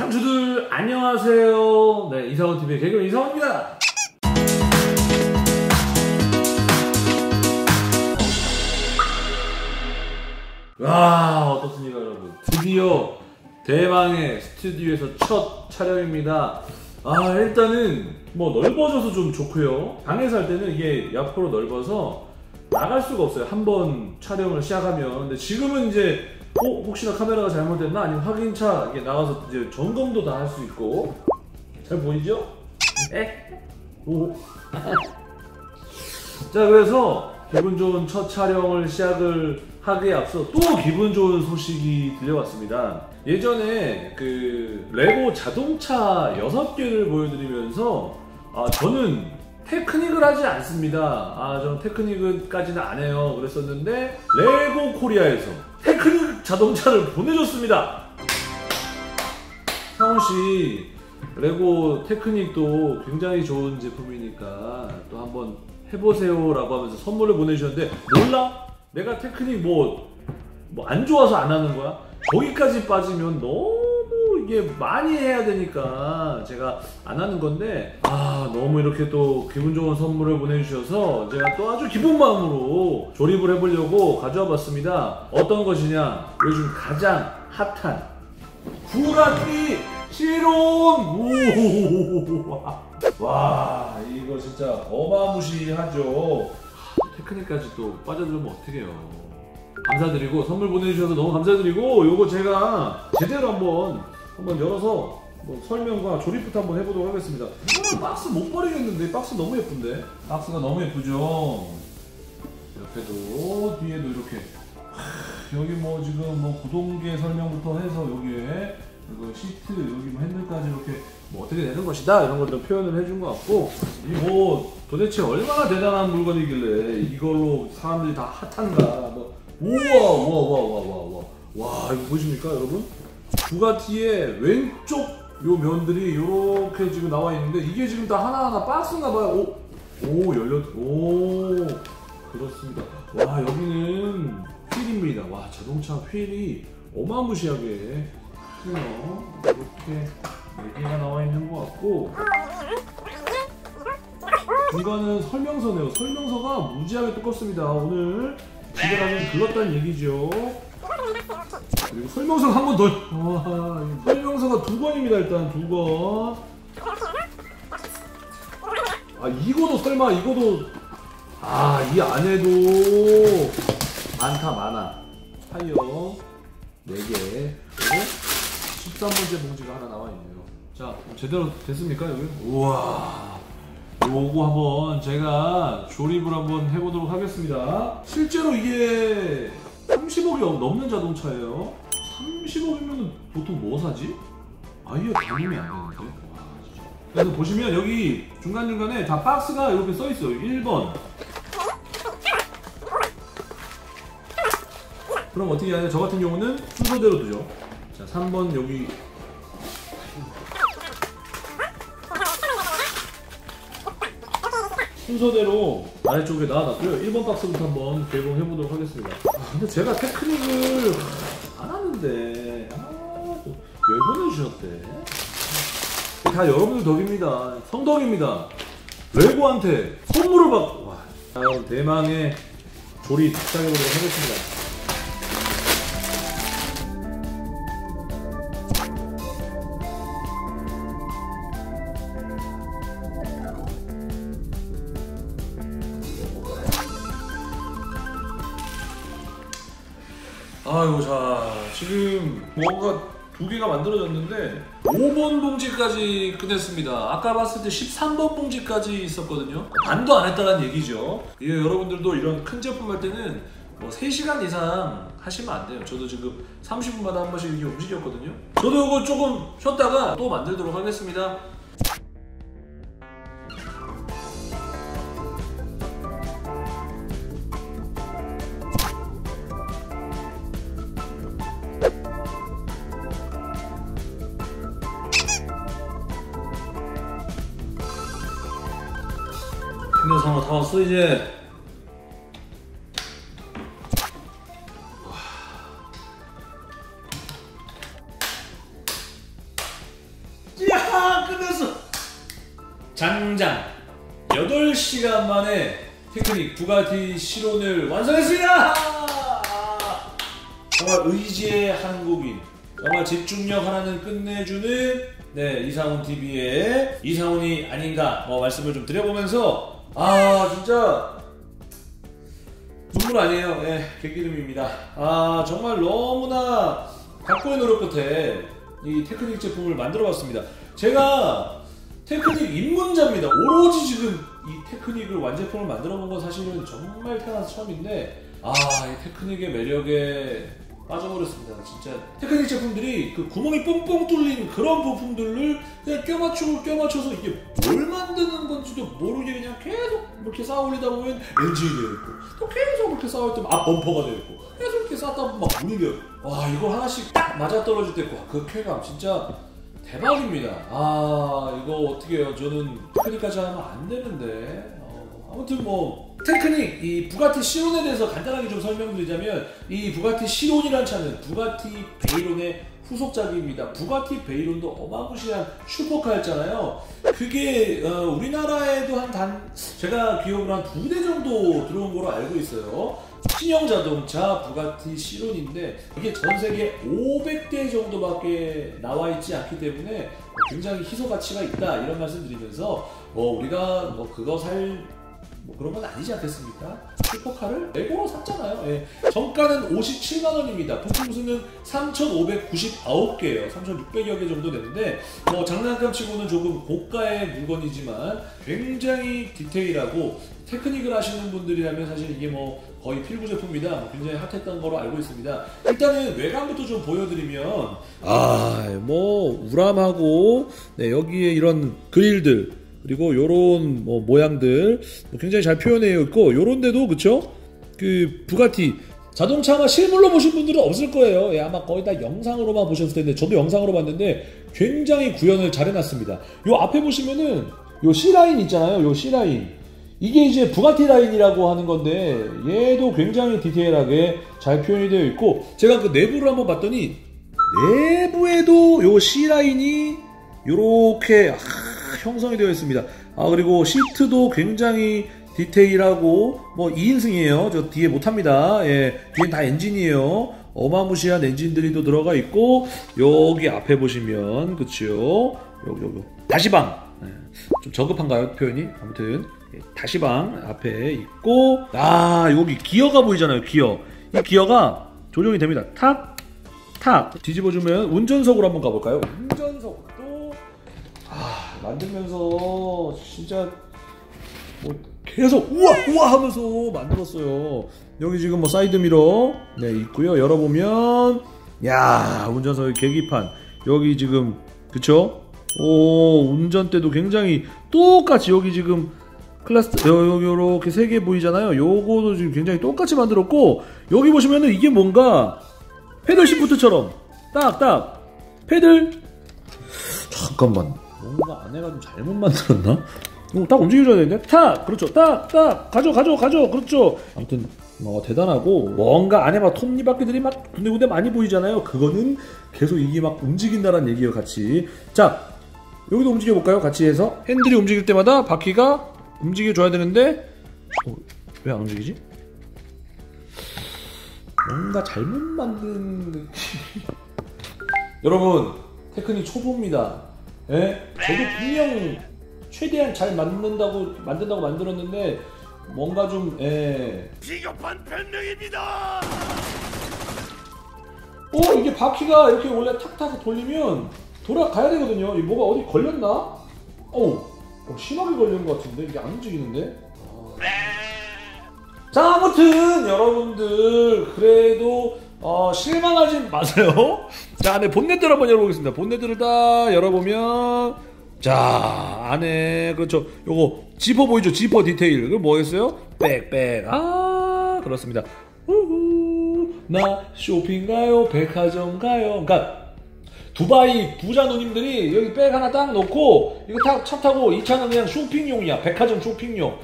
상추들 안녕하세요. 네 이사원 TV의 개그맨 이사원입니다. 와 어떻습니까 여러분? 드디어 대망의 스튜디오에서 첫 촬영입니다. 아 일단은 뭐 넓어져서 좀 좋고요. 방에서 할 때는 이게 옆으로 넓어서 나갈 수가 없어요. 한번 촬영을 시작하면. 근데 지금은 이제 어 혹시나 카메라가 잘못됐나 아니면 확인차 이게 나가서 이제 점검도 다 할 수 있고 잘 보이죠? 에? 오. 자 그래서 기분 좋은 첫 촬영을 시작을 하기에 앞서 또 기분 좋은 소식이 들려왔습니다. 예전에 그 레고 자동차 6개를 보여드리면서 아 저는 테크닉을 하지 않습니다. 아 저는 테크닉까지는 안 해요. 그랬었는데 레고 코리아에서 테크닉 자동차를 보내줬습니다. 상훈 씨 레고 테크닉도 굉장히 좋은 제품이니까 또 한번 해보세요라고 하면서 선물을 보내주셨는데 몰라? 내가 테크닉 뭐 뭐 안 좋아서 안 하는 거야? 거기까지 빠지면 너무 이게 많이 해야 되니까 제가 안 하는 건데 아 너무 이렇게 또 기분 좋은 선물을 보내주셔서 제가 또 아주 기쁜 마음으로 조립을 해보려고 가져와 봤습니다. 어떤 것이냐? 요즘 가장 핫한 구라티 실온 오와 이거 진짜 어마무시하죠 테크닉까지 또 빠져들면 어떡해요 감사드리고 선물 보내주셔서 너무 감사드리고 요거 제가 제대로 한번 한번 열어서 뭐 설명과 조립부터 한번 해보도록 하겠습니다. 이거는 박스 못 버리겠는데 박스 너무 예쁜데? 박스가 너무 예쁘죠? 옆에도 뒤에도 이렇게. 하, 여기 뭐 지금 뭐 구동계 설명부터 해서 여기에 이거 시트 여기 뭐 핸들까지 이렇게 뭐 어떻게 되는 것이다? 이런 것들 표현을 해준 것 같고. 이뭐 도대체 얼마나 대단한 물건이길래 이걸로 사람들이 다 핫한가? 뭐 우와 우와 우와 우와 우와. 와 이거 보십니까 여러분 부가티의 왼쪽 요 면들이 이렇게 지금 나와 있는데 이게 지금 다 하나하나 박스인가 봐요. 오, 오 열렸 오 그렇습니다. 와 여기는 휠입니다. 와 자동차 휠이 어마무시하게 크네요. 이렇게 4개가 나와 있는 것 같고. 중간은 설명서네요. 설명서가 무지하게 두껍습니다. 오늘 가면 글렀다는 얘기죠 그리고 설명서가 한 번 더. 와, 설명서가 두 권입니다, 일단 두 권. 아, 이거도 설마, 이거도. 아, 이 안에도 많다, 많아. 타이어 4개. 그리고 13번째 봉지가 하나 나와 있네요. 자, 제대로 됐습니까, 여기? 우와. 요거 한번 제가 조립을 한번 해보도록 하겠습니다. 실제로 이게 30억이 넘는 자동차예요. 30억이면 보통 뭐 사지? 아예 가늠이 안 되는데. 와, 진짜. 그래서 보시면 여기 중간중간에 다 박스가 이렇게 써 있어요. 1번. 그럼 어떻게 하냐? 저 같은 경우는 순서대로 두죠. 자, 3번 여기 순서대로 아래쪽에 놔놨고요. 1번 박스부터 한번 개봉해 보도록 하겠습니다. 아, 근데 제가 테크닉을 안 하는데 아, 왜 보내주셨대? 다 여러분들 덕입니다. 성덕입니다. 레고한테 선물을 받고 와, 자, 대망의 조립 시작해보도록 하겠습니다. 아이고 자 지금 뭔가 두 개가 만들어졌는데 5번 봉지까지 끝냈습니다. 아까 봤을 때 13번 봉지까지 있었거든요. 반도 안 했다는 얘기죠. 예, 여러분들도 이런 큰 제품 할 때는 뭐 3시간 이상 하시면 안 돼요. 저도 지금 30분마다 한 번씩 이렇게 움직였거든요. 저도 이거 조금 쉬었다가 또 만들도록 하겠습니다 힘든 상황 다 왔어 이제 끝났어. 장장 8시간 만에 테크닉 부가티 시론을 완성했습니다. 정말 의지의 한국인, 정말 집중력 하나는 끝내주는 네 이상훈 TV의 이상훈이 아닌가 뭐 말씀을 좀 드려보면서 아 진짜 눈물 아니에요. 예, 객기름입니다. 아, 정말 너무나 각고의 노력 끝에 이 테크닉 제품을 만들어 봤습니다. 제가 테크닉 입문자입니다. 오로지 지금 이 테크닉을 완제품을 만들어 본 건 사실은 정말 태어나서 처음인데, 아, 이 테크닉의 매력에 빠져버렸습니다. 진짜 테크닉 제품들이 그 구멍이 뻥뻥 뚫린 그런 부품들을 그냥 껴맞추고 껴맞춰서 이게 뭘 만드는 건지도 모르게 그냥 계속 이렇게 쌓아 올리다 보면 엔진이 되어 있고 또 계속 이렇게 쌓아 있다면 앞 범퍼가 되어 있고 계속 이렇게 쌓다 보면 막 문이 되어 와 이거 하나씩 딱 맞아 떨어질 때그 쾌감 진짜 대박입니다. 아 이거 어떻게 해요? 저는 테크닉까지 하면 안 되는데 어, 아무튼 뭐 테크닉 이 부가티 시론에 대해서 간단하게 좀 설명드리자면 이 부가티 시론이라는 차는 부가티 베이론의 후속작입니다. 부가티 베이론도 어마무시한 슈퍼카였잖아요. 그게 어, 우리나라에도 한 단 제가 기억으로 한 두 대 정도 들어온 걸로 알고 있어요. 신형 자동차 부가티 시론인데 이게 전 세계 500대 정도밖에 나와 있지 않기 때문에 굉장히 희소 가치가 있다 이런 말씀 드리면서 뭐 우리가 뭐 그거 살 뭐 그런 건 아니지 않겠습니까? 슈퍼카를 레고로 샀잖아요. 예. 정가는 57만 원입니다. 부품 수는 3,599개예요. 3,600여 개 정도 되는데 뭐 장난감 치고는 조금 고가의 물건이지만 굉장히 디테일하고 테크닉을 하시는 분들이라면 사실 이게 뭐 거의 필구 제품이다. 뭐 굉장히 핫했던 거로 알고 있습니다. 일단은 외관부터 좀 보여드리면 아 뭐 우람하고 네, 여기에 이런 그릴들 그리고 요런 뭐 모양들 뭐 굉장히 잘 표현되어 있고 요런데도 그쵸? 그 부가티 자동차 아마 실물로 보신 분들은 없을 거예요. 예, 아마 거의 다 영상으로만 보셨을 텐데 저도 영상으로 봤는데 굉장히 구현을 잘 해놨습니다. 요 앞에 보시면은 요 C라인 있잖아요. 요 C라인 이게 이제 부가티 라인이라고 하는 건데 얘도 굉장히 디테일하게 잘 표현이 되어 있고 제가 그 내부를 한번 봤더니 내부에도 요 C라인이 요렇게 아, 형성이 되어 있습니다. 아 그리고 시트도 굉장히 디테일하고 뭐 2인승이에요. 저 뒤에 못합니다. 예, 뒤엔 다 엔진이에요. 어마무시한 엔진들이 또 들어가 있고 여기 앞에 보시면 그치요. 여기 여기 다시방 예, 좀 저급한가요 표현이? 아무튼 예, 다시방 앞에 있고 아 여기 기어가 보이잖아요. 기어 이 기어가 조정이 됩니다. 탁 탁 뒤집어주면 운전석으로 한번 가볼까요? 운전석도 아 만들면서 진짜 뭐 계속 우와 우와 하면서 만들었어요. 여기 지금 뭐 사이드 미러 네 있고요. 열어보면 야 운전석 계기판 여기 지금 그쵸? 오 운전대도 굉장히 똑같이 여기 지금 클라스 여기 요렇게 세 개 보이잖아요. 요거도 지금 굉장히 똑같이 만들었고 여기 보시면은 이게 뭔가 paddle shift처럼 딱딱 paddle 잠깐만 뭔가 안에가 좀 잘못 만들었나? 어, 딱 움직여줘야 되는데? 탁 그렇죠. 딱 딱 가져 가져 가져! 그렇죠. 아무튼 뭐 대단하고 뭔가 안에 막 톱니바퀴들이 막 군데군데 많이 보이잖아요. 그거는 계속 이게 막 움직인다는 얘기예요 같이. 자 여기도 움직여 볼까요? 같이 해서? 핸들이 움직일 때마다 바퀴가 움직여 줘야 되는데 어, 왜 안 움직이지? 뭔가 잘못 만든 여러분 테크닉 초보입니다 예? 저도 분명 최대한 잘 만든다고 만든다고 만들었는데 뭔가 좀 예. 비겁한 변명입니다. 어 이게 바퀴가 이렇게 원래 탁 타서 돌리면 돌아가야 되거든요. 이 뭐가 어디 걸렸나? 어우 어, 심하게 걸린 것 같은데 이게 안 움직이는데. 자 아무튼 여러분들 그래도 어, 실망하지 마세요. 자 안에 본네트를 한번 열어보겠습니다. 본네트를 딱 열어보면 자 안에 그렇죠. 요거 지퍼 보이죠? 지퍼 디테일. 그거 뭐였어요? 백백. 아 그렇습니다. 우후 나 쇼핑 가요? 백화점 가요? 그러니까 두바이 부자 누님들이 여기 백 하나 딱 놓고 이거 타, 차 타고 이 차는 그냥 쇼핑용이야. 백화점 쇼핑용.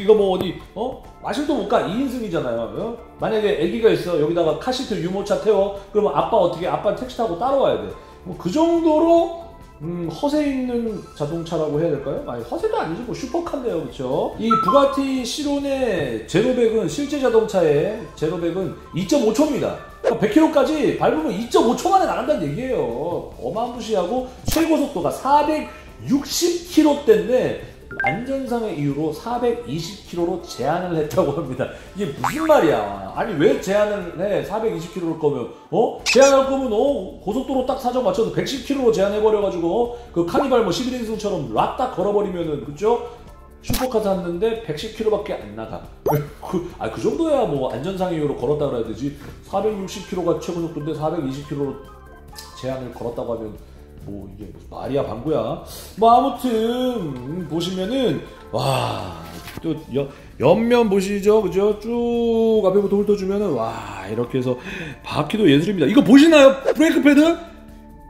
이거 뭐 어디 어? 마실도 못 가. 2인승이잖아요. 어? 만약에 아기가 있어. 여기다가 카시트 유모차 태워. 그러면 아빠 어떻게 아빠 택시 타고 따라와야 돼뭐 그 정도로 음, 허세 있는 자동차라고 해야 될까요? 아니 허세도 아니지. 뭐 슈퍼카인데요. 그렇죠? 이 부가티 시론의 제로백은 실제 자동차의 제로백은 2.5초입니다. 그러니까 100km까지 밟으면 2.5초 만에 나간다는 얘기예요. 어마무시하고 최고 속도가 460km대인데 안전상의 이유로 420km로 제한을 했다고 합니다. 이게 무슨 말이야? 아니 왜 제한을 해? 420km를 거면 어? 제한할 거면 어 고속도로 딱 사정 맞춰서 110km로 제한해 버려 가지고 어? 그 카니발 뭐 11인승처럼 락딱 걸어 버리면은 그죠? 슈퍼카 탔는데 110km밖에 안 나가. 그, 아, 그 정도야 뭐 안전상의 이유로 걸었다 그래야 되지. 460km가 최고 속도인데 420km로 제한을 걸었다고 하면 뭐 이게 말이야 방구야. 뭐 아무튼 음, 보시면은 와또 옆면 보시죠, 그죠? 쭉 앞에부터 훑어주면은 와 이렇게 해서 바퀴도 예술입니다. 이거 보시나요? 브레이크 패드?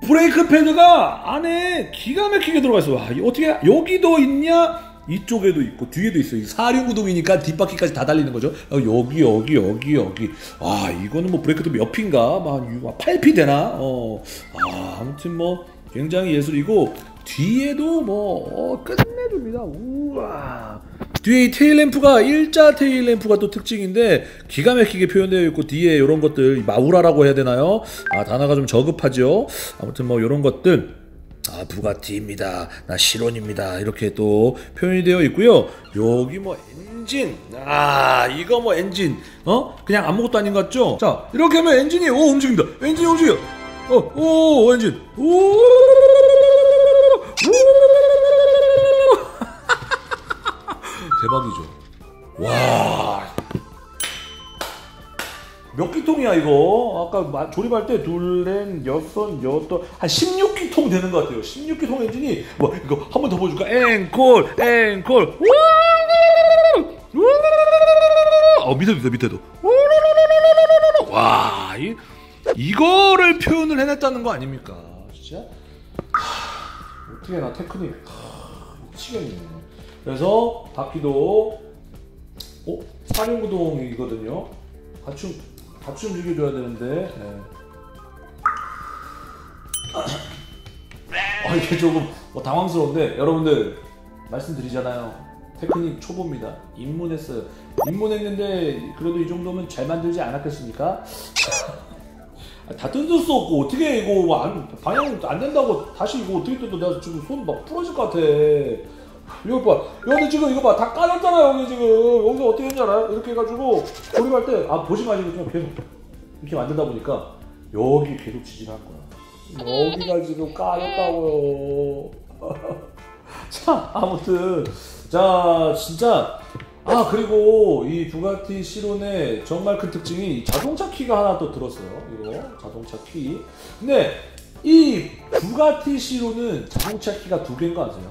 브레이크 패드가 안에 기가 막히게 들어가 있어. 와 어떻게 여기도 있냐? 이쪽에도 있고 뒤에도 있어요. 사륜구동이니까 뒷바퀴까지 다 달리는 거죠. 어, 여기 여기 여기 여기. 아 이거는 뭐 브레이크도 몇 피인가? 막 8피 되나? 어. 아 아무튼 뭐 굉장히 예술이고 뒤에도 뭐 어, 끝내줍니다. 우와. 뒤에 이 테일램프가 일자 테일램프가 또 특징인데 기가 막히게 표현되어 있고 뒤에 이런 것들 마우라라고 해야 되나요? 아 단어가 좀 저급하죠. 아무튼 뭐 이런 것들 아 부가티입니다. 나 시론입니다. 이렇게 또 표현이 되어 있고요. 여기 뭐 엔진 아 이거 뭐 엔진 어 그냥 아무것도 아닌 것 같죠? 자 이렇게 하면 엔진이 오 움직인다. 엔진이 움직여. 어, 오, 엔진. 오, 대박이죠. 와. 몇 기통이야 이거? 아까 조립할 때 둘, 넷, 여섯, 여덟 한 16기통 되는 것 같아요. 16기통 엔진이 뭐 이거 한 번 더 보여줄까? 앵콜, 앵콜. 어 밑에도 있어 밑에도. 와, 이 이거를 표현을 해냈다는 거 아닙니까? 진짜? 하, 어떻게 나 테크닉 하, 미치겠네. 그래서 바퀴도 어? 사륜구동이거든요. 같이 같이 움직여줘야 되는데. 네. 아 이게 조금 뭐 당황스러운데 여러분들 말씀드리잖아요. 테크닉 초보입니다. 입문했어요. 입문했는데 그래도 이 정도면 잘 만들지 않았겠습니까? 다 뜯을 수 없고 어떻게 이거 뭐 안, 방향 안 된다고 다시 이거 어떻게 뜯어? 내가 지금 손 막 부러질 것 같아. 이거 봐. 여기 지금 이거 봐 다 까졌잖아 여기 지금. 여기서 어떻게 했냐 알아 이렇게 해가지고 조립할 때 아 보지 마시고 그냥 계속 이렇게 만들다 보니까 여기 계속 지질할 거야. 여기가 지금 까졌다고요. 자 아무튼. 자 진짜 아 그리고 이 부가티 시론의 정말 큰 특징이 자동차 키가 하나 또 들었어요. 이거 자동차 키. 근데 이 부가티 시론은 자동차 키가 두 개인 거 아세요?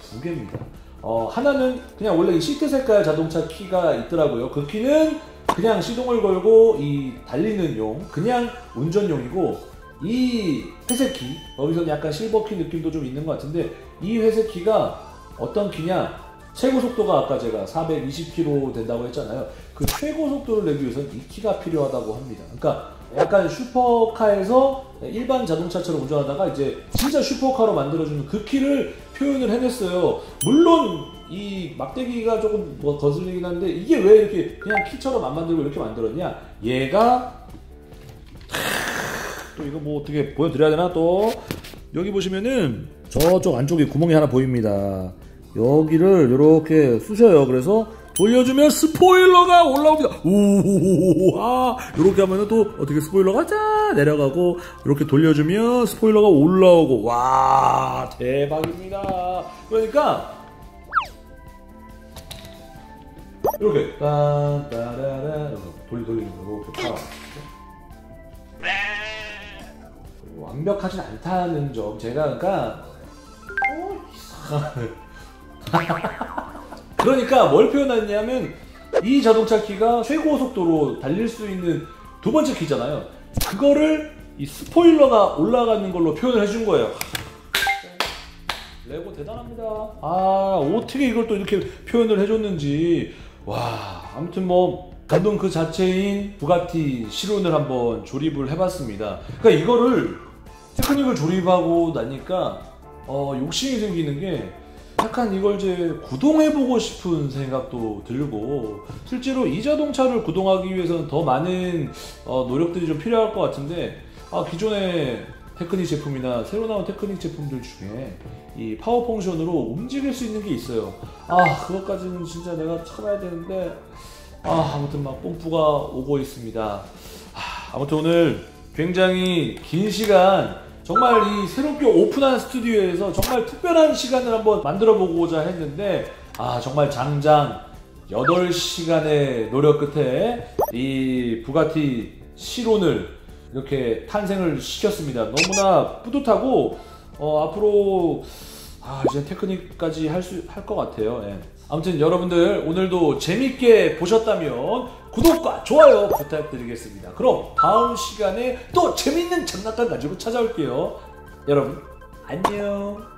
두 개입니다. 어 하나는 그냥 원래 이 시트 색깔 자동차 키가 있더라고요. 그 키는 그냥 시동을 걸고 이 달리는 용, 그냥 운전용이고 이 회색 키 여기서는 약간 실버 키 느낌도 좀 있는 것 같은데 이 회색 키가 어떤 키냐? 최고 속도가 아까 제가 420km 된다고 했잖아요. 그 최고 속도를 내기 위해서는 이 키가 필요하다고 합니다. 그러니까 약간 슈퍼카에서 일반 자동차처럼 운전하다가 이제 진짜 슈퍼카로 만들어주는 그 키를 표현을 해냈어요. 물론 이 막대기가 조금 뭐 거슬리긴 한데 이게 왜 이렇게 그냥 키처럼 안 만들고 이렇게 만들었냐? 얘가 또 이거 뭐 어떻게 보여드려야 되나 또 여기 보시면은 저쪽 안쪽에 구멍이 하나 보입니다. 여기를 이렇게 쑤셔요. 그래서 돌려주면 스포일러가 올라옵니다. 우와 이렇게 하면은 또 어떻게 스포일러가 자 내려가고 이렇게 돌려주면 스포일러가 올라오고 와 대박입니다. 그러니까 이렇게 딴따라라 돌리 돌리는 거 이렇게 타. 완벽하진 않다는 점 제가 그러니까 어, 이상한 그러니까 뭘 표현했냐면 이 자동차 키가 최고 속도로 달릴 수 있는 두 번째 키잖아요. 그거를 이 스포일러가 올라가는 걸로 표현을 해준 거예요. 레고 대단합니다. 아 어떻게 이걸 또 이렇게 표현을 해줬는지 와 아무튼 뭐 감동 그 자체인 부가티 실온을 한번 조립을 해봤습니다. 그러니까 이거를 테크닉을 조립하고 나니까 어, 욕심이 생기는 게 약간 이걸 이제 구동해보고 싶은 생각도 들고 실제로 이 자동차를 구동하기 위해서는 더 많은 어, 노력들이 좀 필요할 것 같은데 아, 기존의 테크닉 제품이나 새로 나온 테크닉 제품들 중에 이 파워 펑션으로 움직일 수 있는 게 있어요. 아 그것까지는 진짜 내가 참아야 되는데 아 아무튼 막 뽐뿌가 오고 있습니다. 아, 아무튼 오늘 굉장히 긴 시간 정말 이 새롭게 오픈한 스튜디오에서 정말 특별한 시간을 한번 만들어 보고자 했는데 아 정말 장장 8시간의 노력 끝에 이 부가티 시론을 이렇게 탄생을 시켰습니다. 너무나 뿌듯하고 어, 앞으로 아, 이제 테크닉까지 할 수 할 것 같아요. 예. 아무튼 여러분들 오늘도 재밌게 보셨다면 구독과 좋아요 부탁드리겠습니다. 그럼 다음 시간에 또 재밌는 장난감 가지고 찾아올게요. 여러분 안녕.